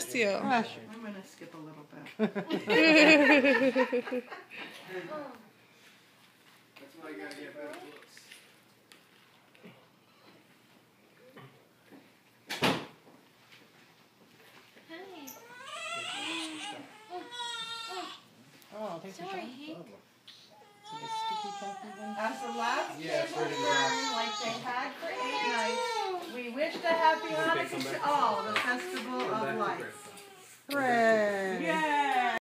Bless you. Bless you. I'm gonna skip a little bit. That's why I gotta get better looks. Oh, thanks Sorry. Hank. So the sticky tacky one? As the last Yeah, it's table ready like they had for eight nights, we wish a happy Hanukkah to all, the